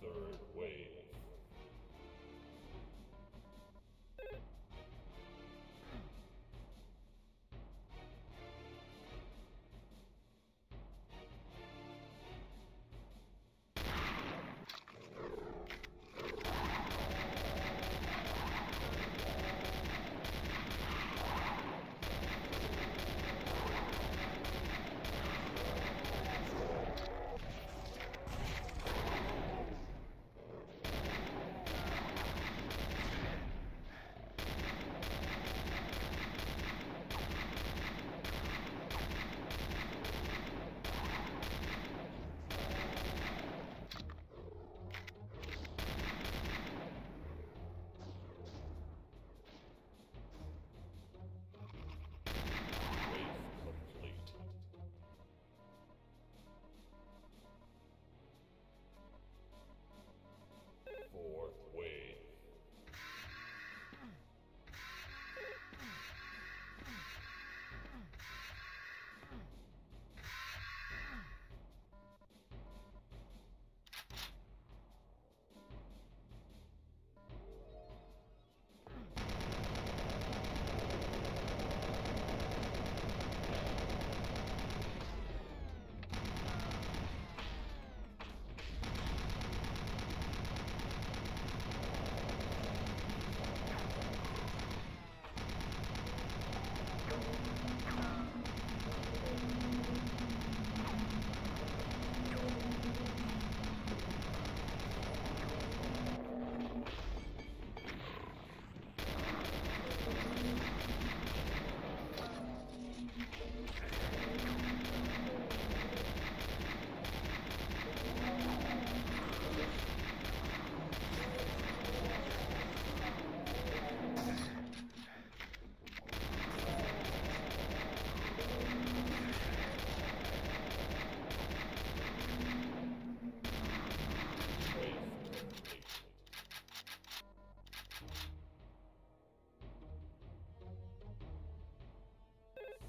third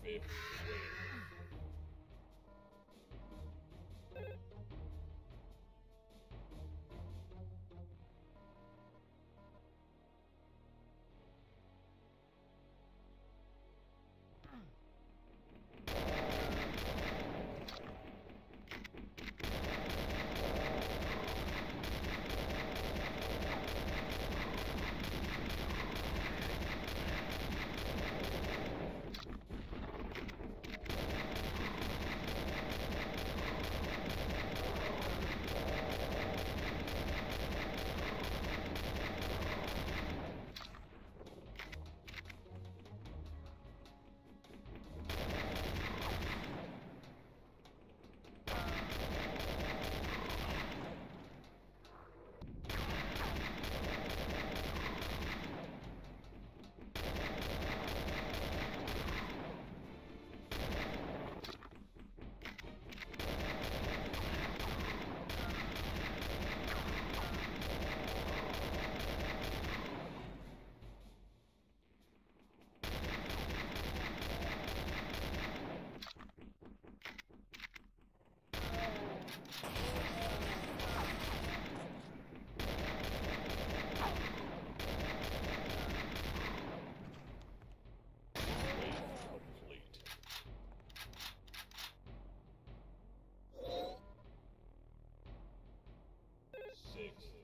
State six.